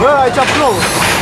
Bă, aici plouă.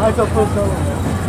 Hai să păsăm. Yeah.